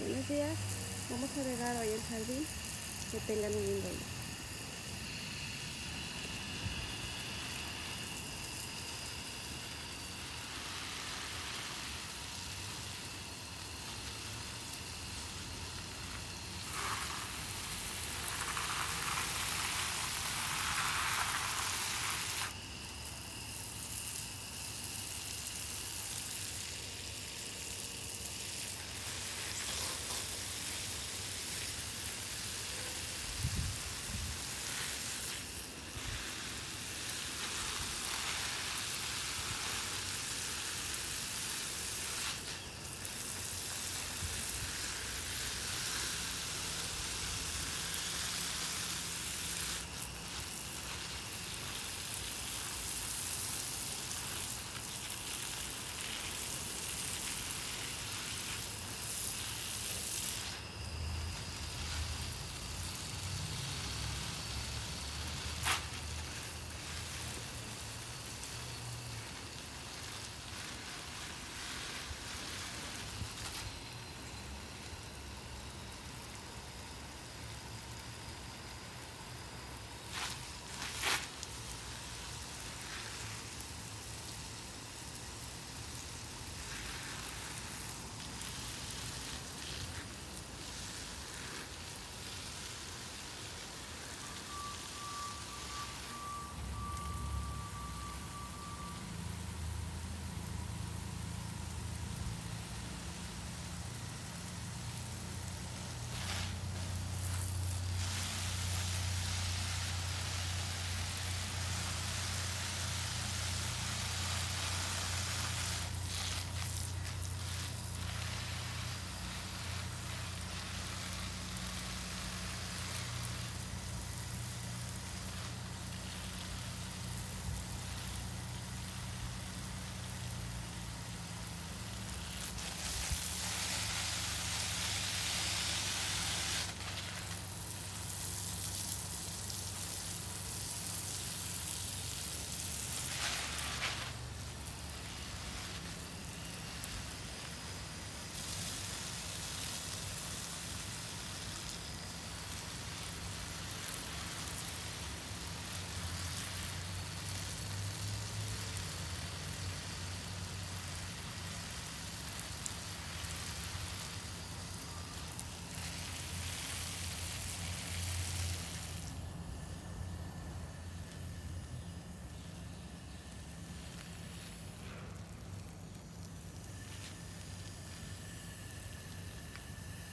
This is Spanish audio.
Buenos días. Vamos a regar hoy el jardín. Que tengan un lindo día.